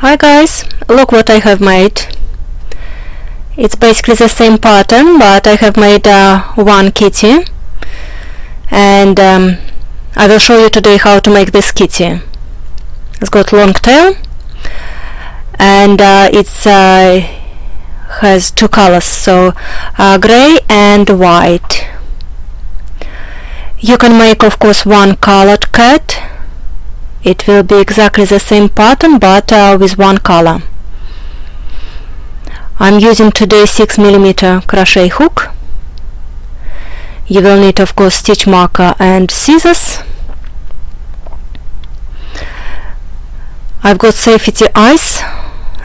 Hi guys, look what I have made. It's basically the same pattern but I have made uh, one kitty and um, I will show you today how to make this kitty. It's got long tail and uh, it's uh, has two colors so uh, gray and white. You can make of course one colored cat it will be exactly the same pattern but uh, with one color. I'm using today 6 millimeter crochet hook. You will need of course stitch marker and scissors. I've got safety eyes,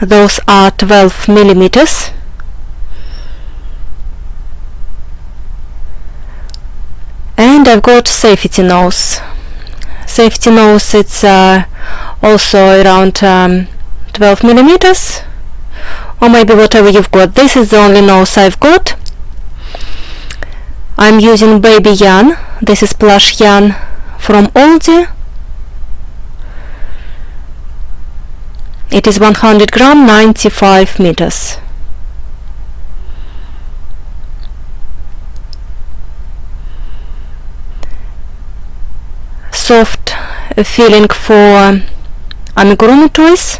those are 12 millimeters. And I've got safety nose safety nose it's uh, also around um, 12 millimeters. Or maybe whatever you've got. This is the only nose I've got. I'm using baby yarn. This is plush yarn from Aldi. It is 100 gram 95 meters soft feeling for amigurumi toys.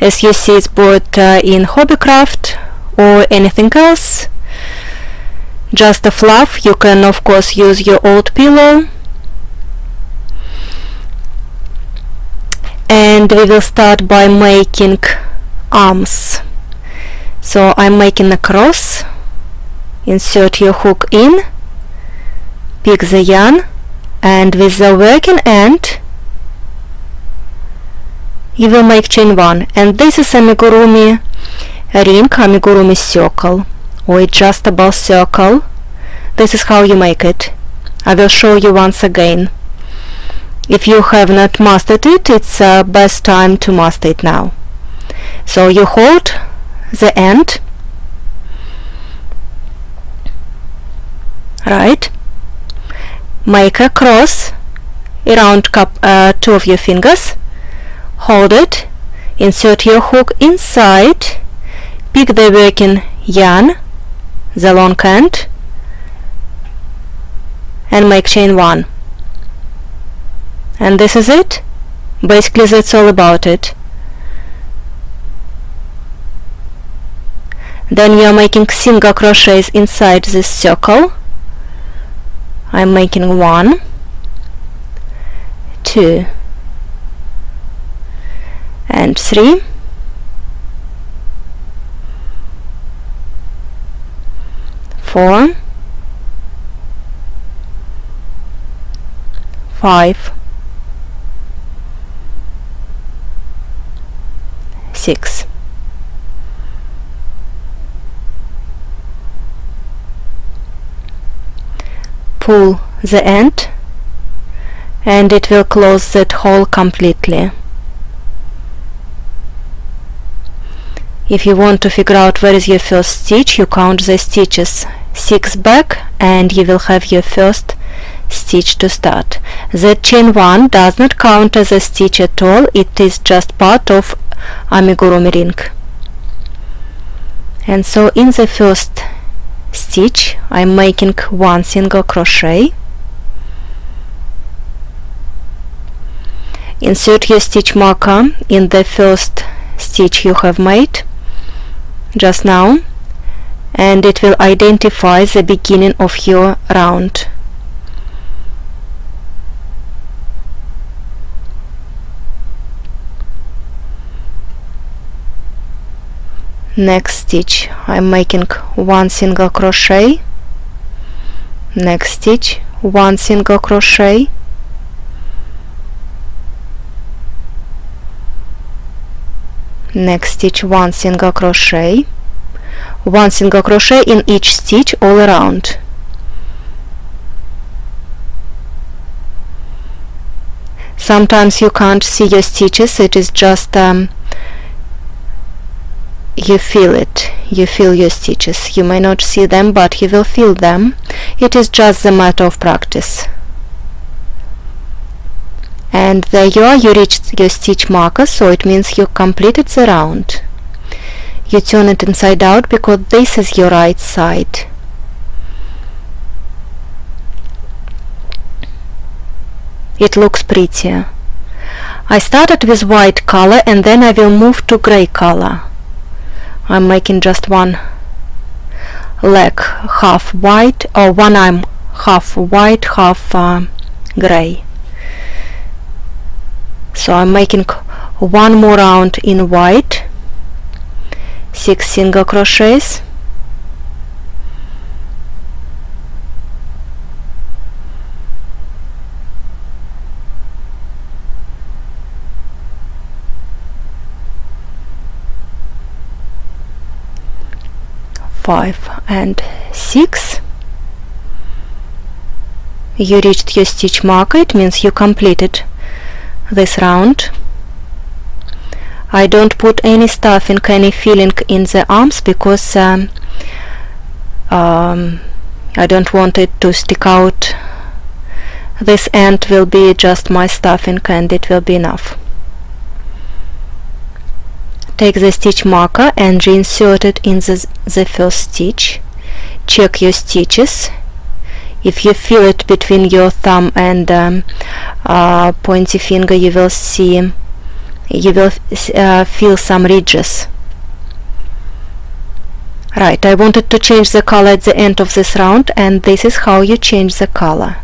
As you see it's bought uh, in hobbycraft or anything else. Just a fluff. You can of course use your old pillow. And we will start by making arms. So I'm making a cross. Insert your hook in. Pick the yarn and with the working end you will make chain 1 and this is amigurumi ring amigurumi circle or adjustable circle. This is how you make it. I will show you once again. If you have not mastered it it's uh, best time to master it now. So you hold the end. Right make a cross around cup, uh, two of your fingers. Hold it. Insert your hook inside. Pick the working yarn the long end and make chain one. And this is it. Basically that's all about it. Then you are making single crochets inside this circle I'm making one two and three. four. Five. Six pull the end and it will close that hole completely. If you want to figure out where is your first stitch, you count the stitches 6 back and you will have your first stitch to start. The chain 1 does not count as a stitch at all, it is just part of amigurumi ring. And so in the first stitch. I'm making one single crochet. Insert your stitch marker in the first stitch you have made just now and it will identify the beginning of your round next stitch. I'm making one single crochet. Next stitch. One single crochet. Next stitch. One single crochet. One single crochet in each stitch all around. Sometimes you can't see your stitches. It is just um, you feel it. You feel your stitches. You may not see them but you will feel them. It is just a matter of practice. And there you are. You reached your stitch marker so it means you completed the round. You turn it inside out because this is your right side. It looks prettier. I started with white color and then I will move to gray color I'm making just one leg half white or one arm half white half uh, gray. So I'm making one more round in white six single crochets five and six. You reached your stitch marker it means you completed this round. I don't put any stuffing any filling in the arms because um, um, I don't want it to stick out. This end will be just my stuffing and it will be enough take the stitch marker and reinsert it in the, the first stitch. Check your stitches. If you feel it between your thumb and um, uh, pointy finger you will see you will uh, feel some ridges. Right I wanted to change the color at the end of this round and this is how you change the color.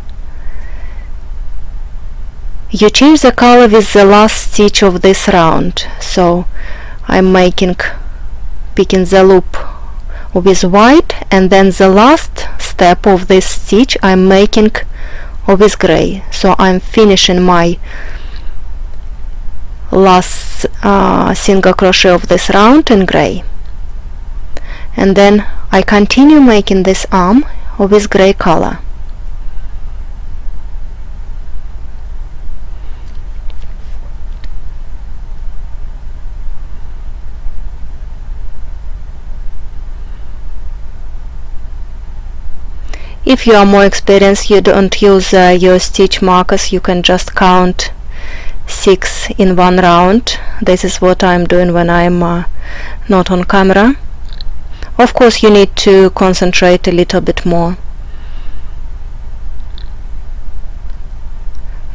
You change the color with the last stitch of this round. So I'm making picking the loop with white and then the last step of this stitch I'm making with gray. So I'm finishing my last uh, single crochet of this round in gray. And then I continue making this arm with gray color if you are more experienced you don't use uh, your stitch markers. You can just count six in one round. This is what I'm doing when I'm uh, not on camera. Of course you need to concentrate a little bit more.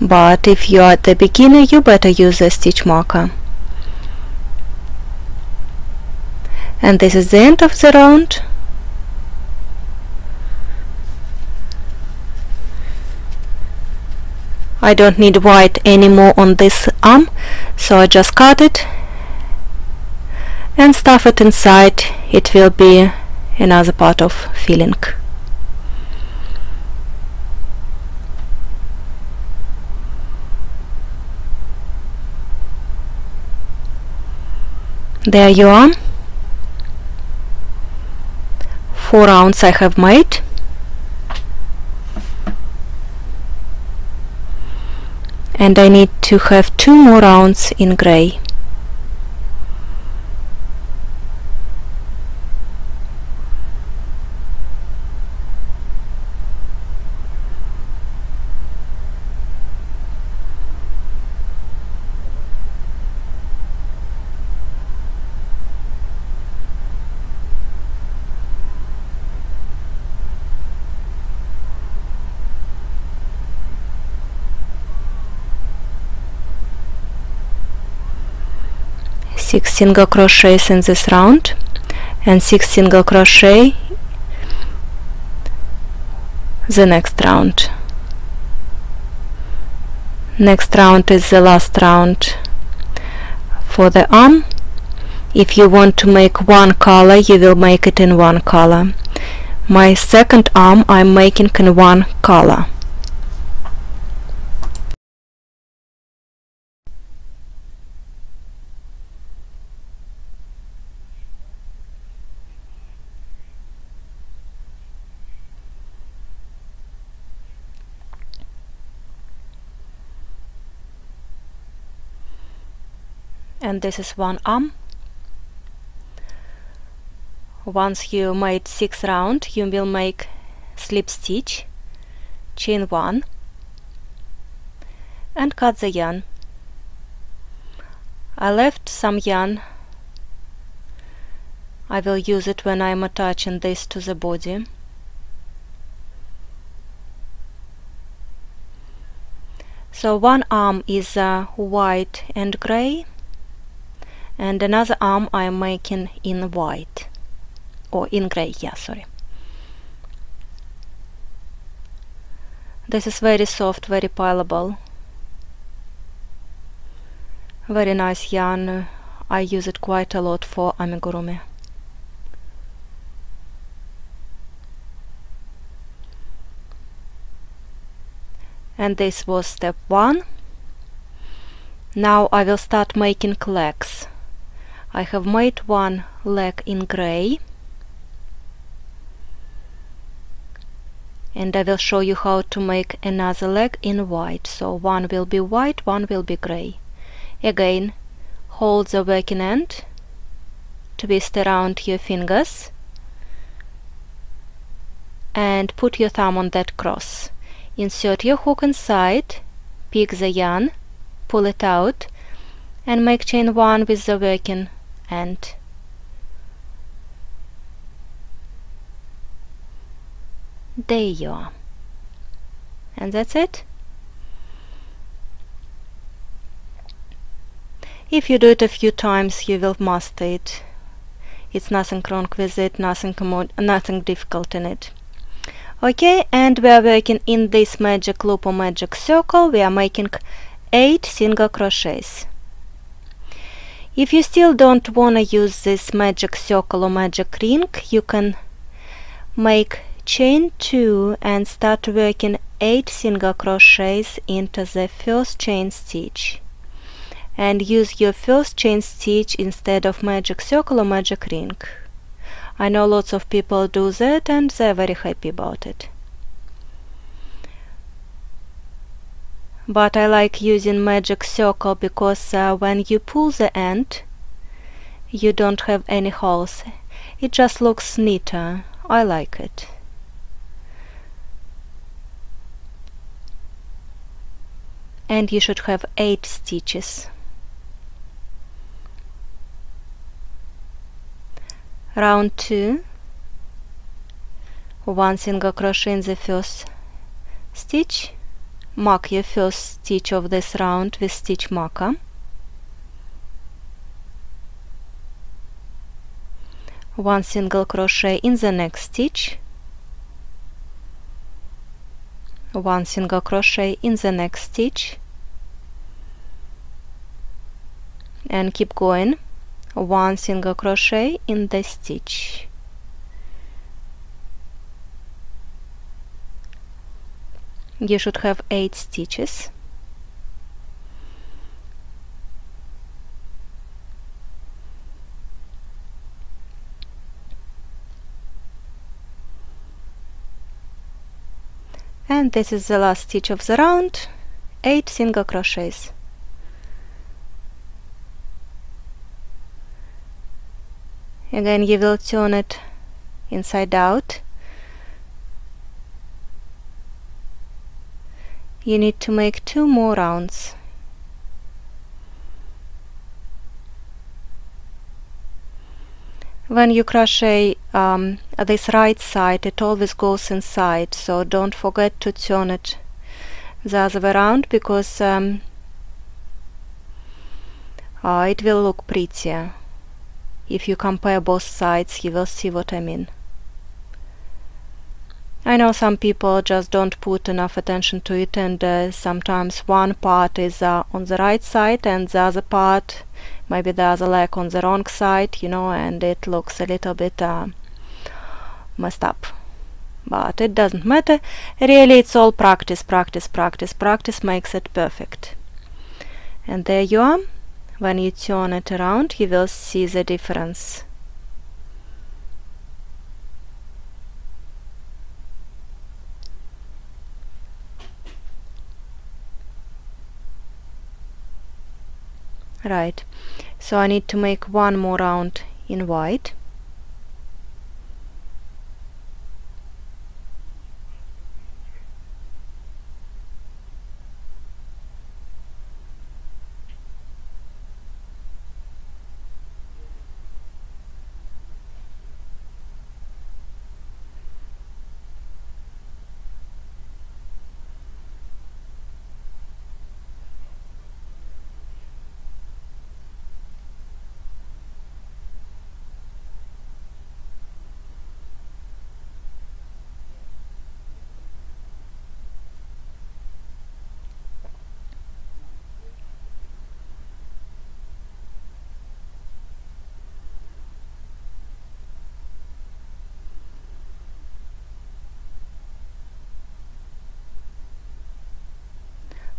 But if you are at the beginner you better use a stitch marker. And this is the end of the round I don't need white anymore on this arm so I just cut it and stuff it inside. It will be another part of filling there you are. Four rounds I have made and I need to have two more rounds in gray six single crochets in this round and six single crochet the next round. Next round is the last round for the arm. If you want to make one color you will make it in one color. My second arm I'm making in one color and this is one arm once you made six round you will make slip stitch chain one and cut the yarn. I left some yarn. I will use it when I am attaching this to the body. So one arm is uh, white and gray and another arm I am making in white or in gray, yeah, sorry. This is very soft, very pliable. Very nice yarn. I use it quite a lot for amigurumi. And this was step one. Now I will start making legs. I have made one leg in gray and I will show you how to make another leg in white. So one will be white one will be gray. Again hold the working end twist around your fingers and put your thumb on that cross. Insert your hook inside pick the yarn pull it out and make chain 1 with the working end there you are. And that's it. If you do it a few times you will master it. It's nothing wrong with it nothing nothing difficult in it. Okay and we are working in this magic loop or magic circle. We are making 8 single crochets if you still don't want to use this magic circle or magic ring you can make chain 2 and start working 8 single crochets into the first chain stitch and use your first chain stitch instead of magic circle or magic ring. I know lots of people do that and they're very happy about it. But I like using magic circle because uh, when you pull the end you don't have any holes. It just looks neater. I like it. and you should have 8 stitches. Round 2 one single crochet in the first stitch mark your first stitch of this round with stitch marker one single crochet in the next stitch. One single crochet in the next stitch. And keep going. One single crochet in the stitch you should have eight stitches. And this is the last stitch of the round. 8 single crochets. Again you will turn it inside out you need to make two more rounds when you crochet um, this right side it always goes inside so don't forget to turn it the other way around because um, uh, it will look prettier if you compare both sides you will see what I mean. I know some people just don't put enough attention to it and uh, sometimes one part is uh, on the right side and the other part maybe the other leg on the wrong side you know and it looks a little bit uh, messed up. But it doesn't matter. Really it's all practice practice practice practice makes it perfect. And there you are. When you turn it around you will see the difference right. So I need to make one more round in white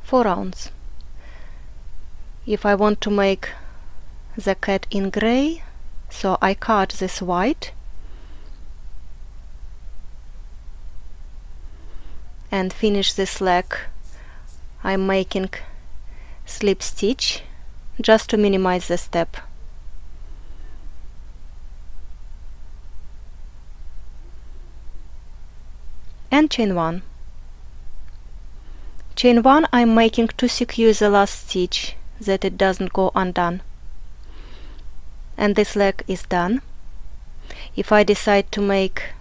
four rounds. If I want to make the cat in gray so I cut this white. And finish this leg. I'm making slip stitch just to minimize the step. And chain 1 chain 1 I'm making to secure the last stitch that it doesn't go undone. And this leg is done. If I decide to make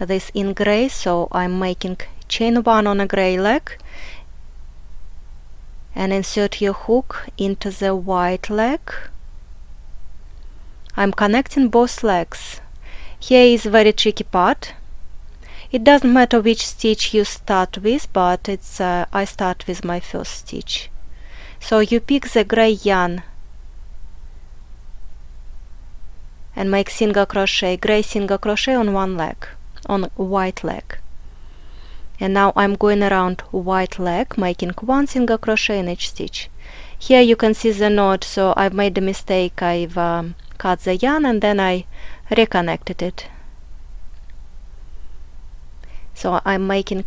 this in gray so I'm making chain 1 on a gray leg and insert your hook into the white leg. I'm connecting both legs. Here is very tricky part it doesn't matter which stitch you start with but it's uh, I start with my first stitch. So you pick the gray yarn. And make single crochet gray single crochet on one leg on white leg. And now I'm going around white leg making one single crochet in each stitch. Here you can see the knot so I've made a mistake I've um, cut the yarn and then I reconnected it so I'm making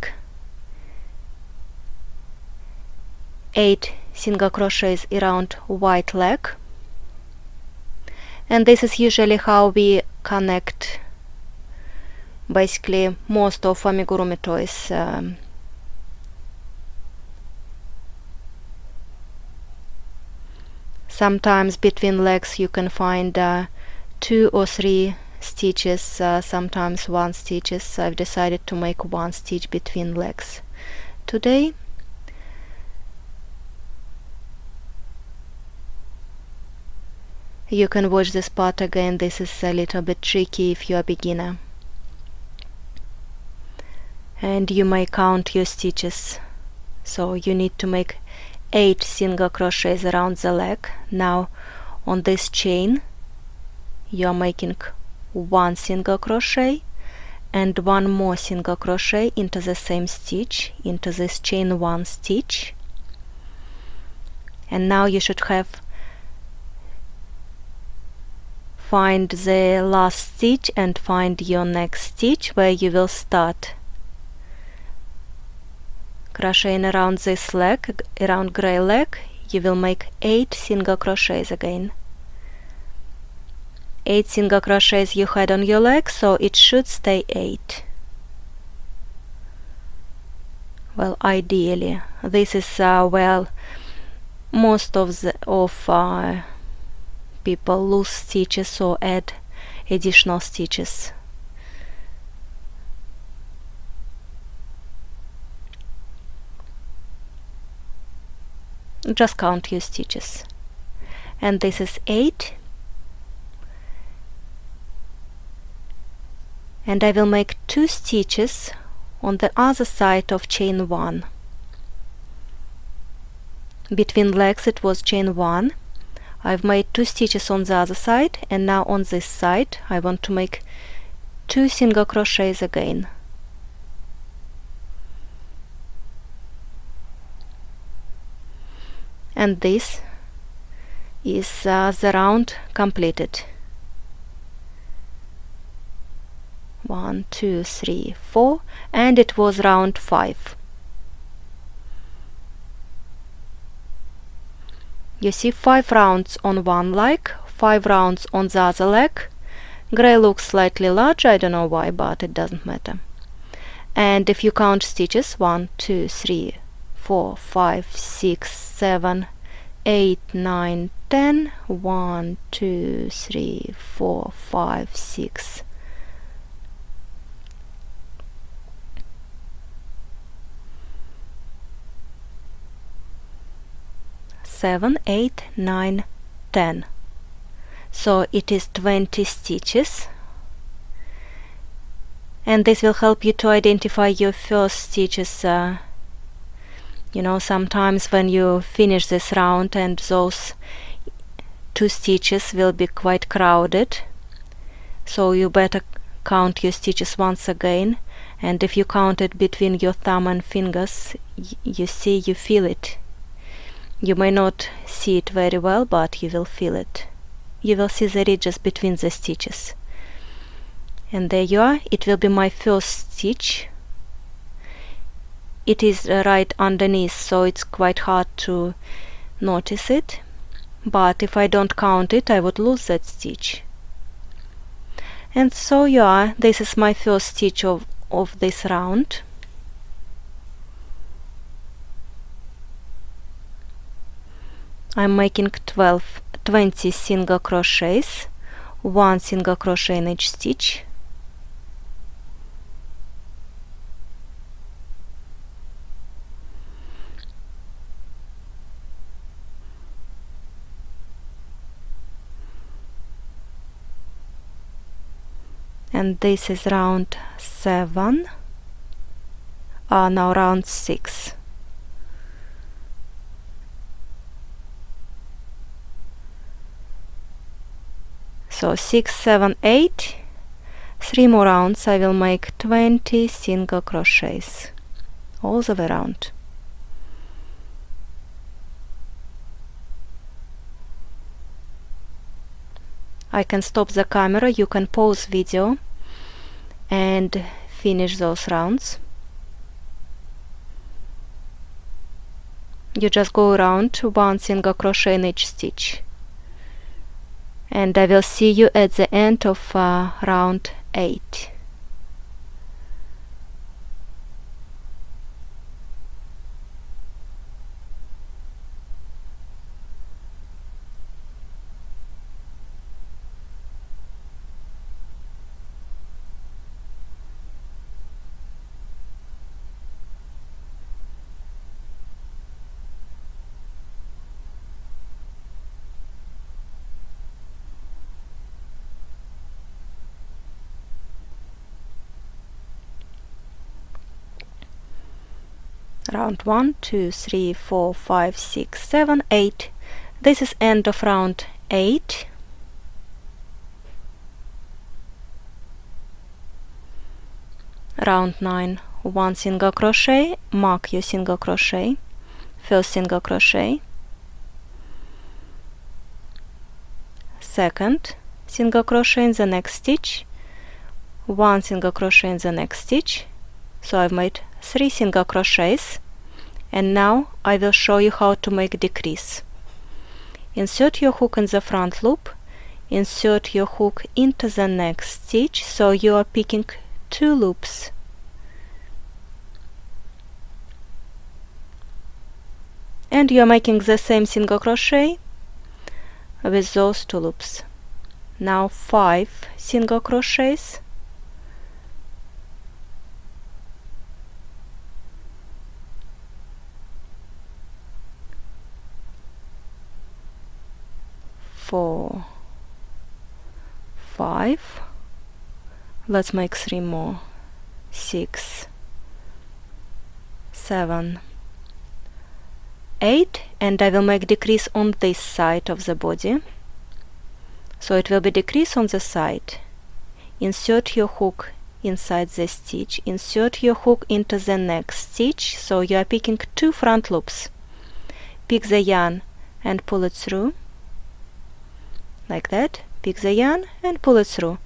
8 single crochets around white leg. And this is usually how we connect basically most of amigurumi toys um, sometimes between legs you can find uh, two or three stitches uh, sometimes one stitches. I've decided to make one stitch between legs. Today you can watch this part again. This is a little bit tricky if you're a beginner. And you may count your stitches. So you need to make 8 single crochets around the leg. Now on this chain you are making one single crochet and one more single crochet into the same stitch into this chain one stitch. And now you should have find the last stitch and find your next stitch where you will start. Crocheting around this leg around gray leg you will make 8 single crochets again 8 single crochets you had on your leg so it should stay 8 well ideally this is uh, well most of the of uh, people lose stitches or add additional stitches. Just count your stitches. And this is 8. And I will make 2 stitches on the other side of chain 1. Between legs it was chain 1 I've made two stitches on the other side and now on this side I want to make two single crochets again. And this is uh, the round completed one two three four and it was round five. You see five rounds on one leg five rounds on the other leg. Gray looks slightly larger i don't know why but it doesn't matter. And if you count stitches one two three four five six seven eight nine ten one two three four five six 7, 8, 9, 10. So it is 20 stitches. And this will help you to identify your first stitches. Uh, you know, sometimes when you finish this round and those two stitches will be quite crowded. So you better count your stitches once again and if you count it between your thumb and fingers you see you feel it you may not see it very well but you will feel it. You will see the ridges between the stitches. And there you are. It will be my first stitch. It is right underneath so it's quite hard to notice it. But if I don't count it I would lose that stitch. And so you are. This is my first stitch of, of this round I'm making 12 20 single crochets one single crochet in each stitch. And this is round 7 uh, now round 6 so 6 7 8 three more rounds I will make 20 single crochets all the way around I can stop the camera, you can pause video and finish those rounds. You just go around one single crochet in each stitch. And I will see you at the end of uh, round 8. Round 1 2 3 4 5 6 7 8 this is end of round 8 round 9 one single crochet mark your single crochet. First single crochet. Second single crochet in the next stitch. One single crochet in the next stitch. So I've made three single crochets and now I will show you how to make decrease. Insert your hook in the front loop. Insert your hook into the next stitch so you are picking two loops. And you are making the same single crochet with those two loops. Now five single crochets four five. Let's make three more. Six seven eight and I will make decrease on this side of the body. So it will be decrease on the side. Insert your hook inside the stitch. Insert your hook into the next stitch. So you are picking two front loops. Pick the yarn and pull it through like that pick the yarn and pull it through.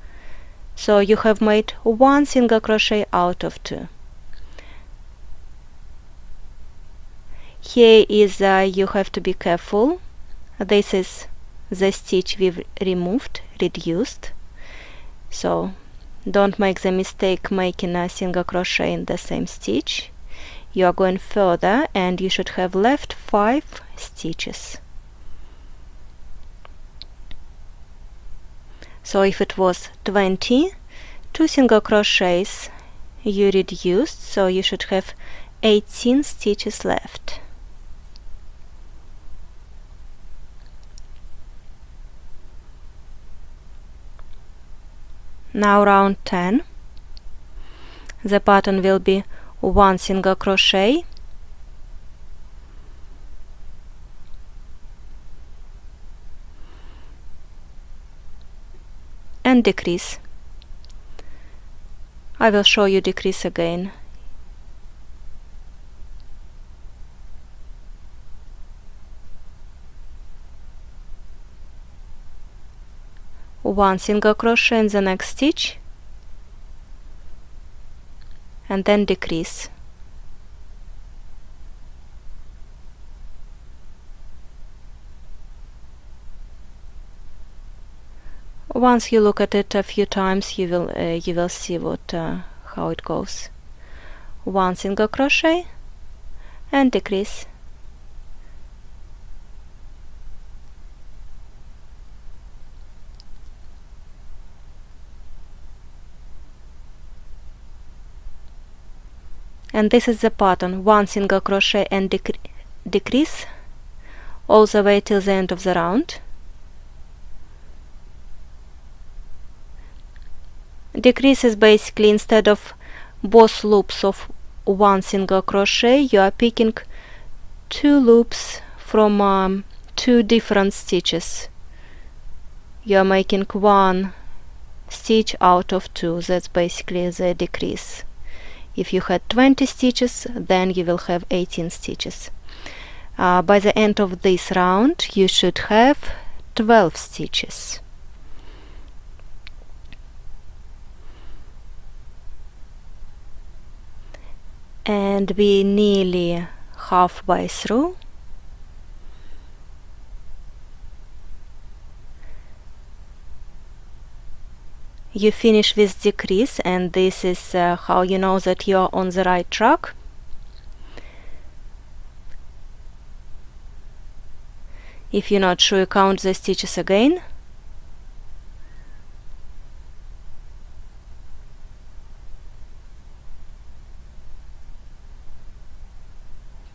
So you have made one single crochet out of two. Here is uh, you have to be careful. This is the stitch we've removed reduced. So don't make the mistake making a single crochet in the same stitch. You are going further and you should have left five stitches so if it was 20 two single crochets you reduced so you should have 18 stitches left. Now round 10 the pattern will be one single crochet and decrease. I will show you decrease again. One single crochet in the next stitch. And then decrease once you look at it a few times you will uh, you will see what uh, how it goes. One single crochet and decrease. And this is the pattern. One single crochet and decre decrease all the way till the end of the round decrease is basically instead of both loops of one single crochet you are picking two loops from um, two different stitches. You are making one stitch out of two. That's basically the decrease. If you had 20 stitches then you will have 18 stitches. Uh, by the end of this round you should have 12 stitches and we nearly halfway through. You finish with decrease and this is uh, how you know that you are on the right track. If you're not sure count the stitches again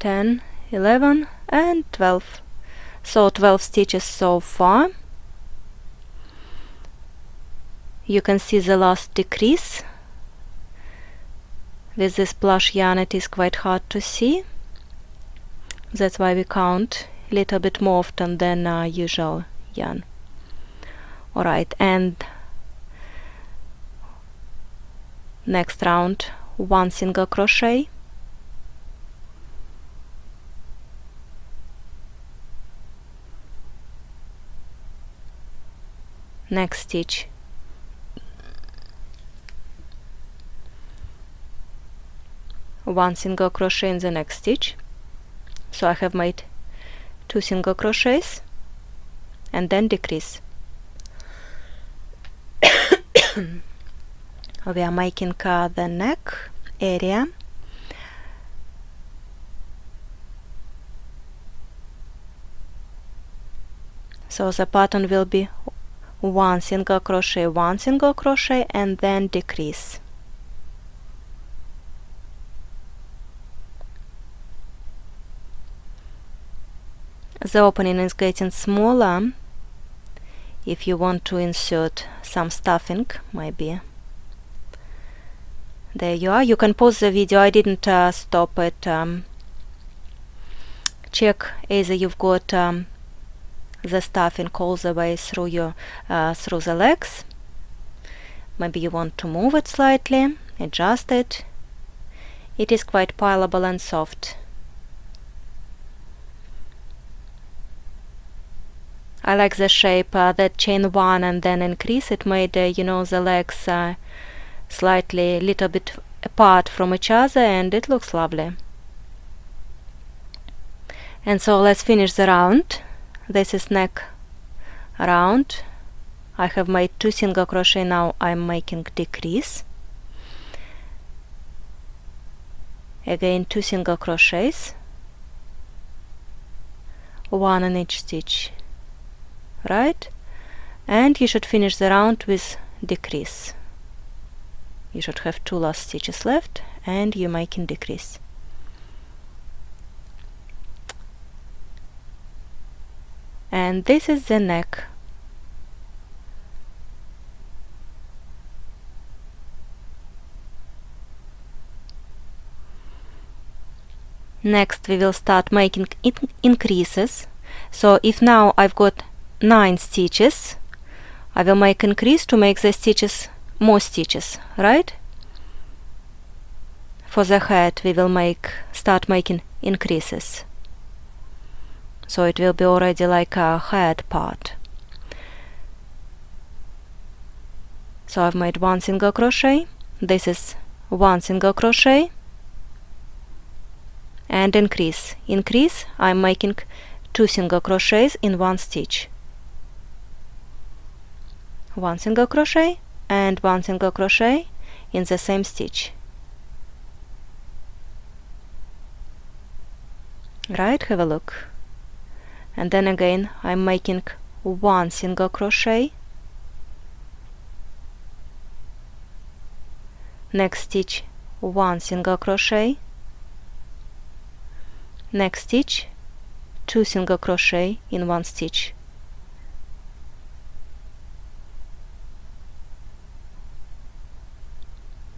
10 11 and 12 so 12 stitches so far. You can see the last decrease. With this plush yarn it is quite hard to see. That's why we count a little bit more often than uh, usual yarn. Alright and next round one single crochet next stitch. One single crochet in the next stitch. So I have made two single crochets and then decrease. We are making uh, the neck area. So the pattern will be one single crochet one single crochet and then decrease. The opening is getting smaller. If you want to insert some stuffing maybe there you are. You can pause the video. I didn't uh, stop it um, check either you've got um, the stuffing all the way through your uh, through the legs. Maybe you want to move it slightly adjust it. It is quite pliable and soft. I like the shape uh, that chain one and then increase it made uh, you know the legs uh, slightly little bit apart from each other and it looks lovely. And so let's finish the round this is neck round. I have made two single crochet now I'm making decrease. Again two single crochets. One in each stitch. Right? And you should finish the round with decrease. You should have two last stitches left and you're making decrease and this is the neck. Next we will start making in increases. So if now I've got 9 stitches I will make increase to make the stitches more stitches right? For the head we will make start making increases so it will be already like a head part. So I've made one single crochet. This is one single crochet. And increase increase. I'm making two single crochets in one stitch. One single crochet and one single crochet in the same stitch. Right? Have a look and then again I'm making one single crochet. Next stitch one single crochet. Next stitch two single crochet in one stitch.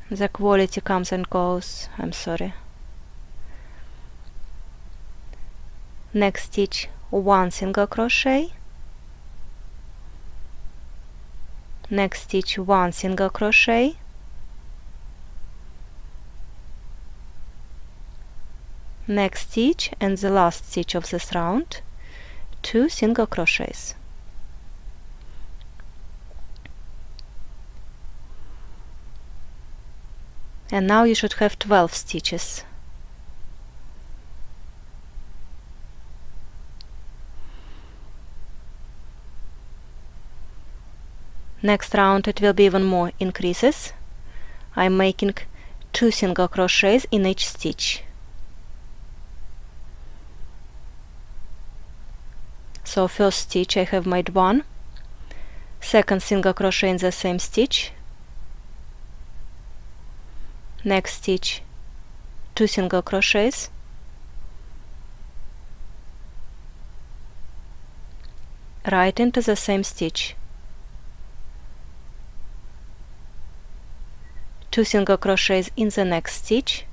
The quality comes and goes. I'm sorry. Next stitch one single crochet. Next stitch one single crochet. Next stitch and the last stitch of this round. Two single crochets. And now you should have 12 stitches next round it will be even more increases. I'm making two single crochets in each stitch. So first stitch I have made one. Second single crochet in the same stitch. Next stitch two single crochets. Right into the same stitch two single crochets in the next stitch.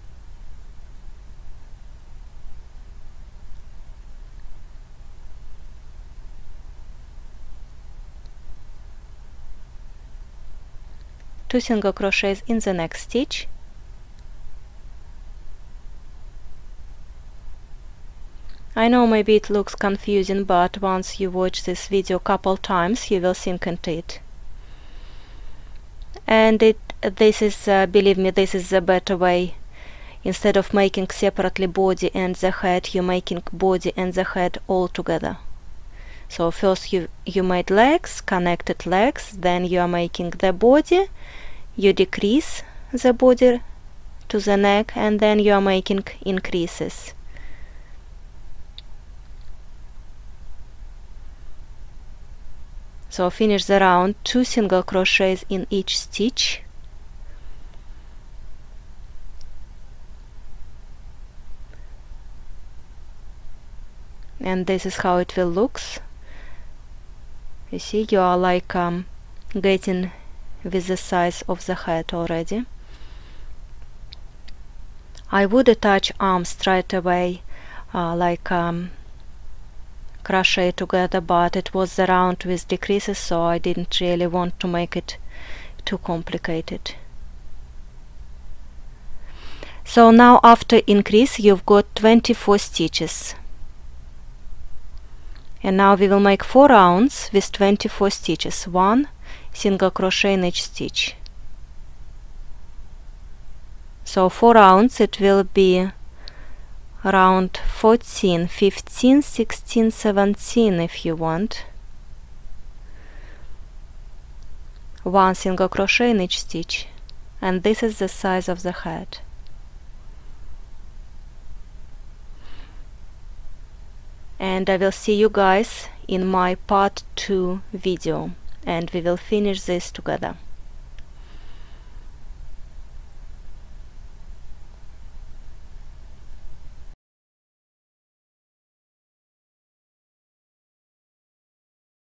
Two single crochets in the next stitch. I know maybe it looks confusing but once you watch this video a couple times you will sink into it. And it this is uh, believe me this is a better way. Instead of making separately body and the head you're making body and the head all together. So first you you made legs connected legs then you are making the body. You decrease the body to the neck and then you are making increases. So finish the round. Two single crochets in each stitch and this is how it will looks. You see you are like um, getting with the size of the head already. I would attach arms straight away uh, like um, crochet together but it was the round with decreases so I didn't really want to make it too complicated. So now after increase you've got 24 stitches and now we will make 4 rounds with 24 stitches. 1 single crochet in each stitch. So 4 rounds it will be round 14 15 16 17 if you want. One single crochet in each stitch. And this is the size of the head and I will see you guys in my part 2 video. And we will finish this together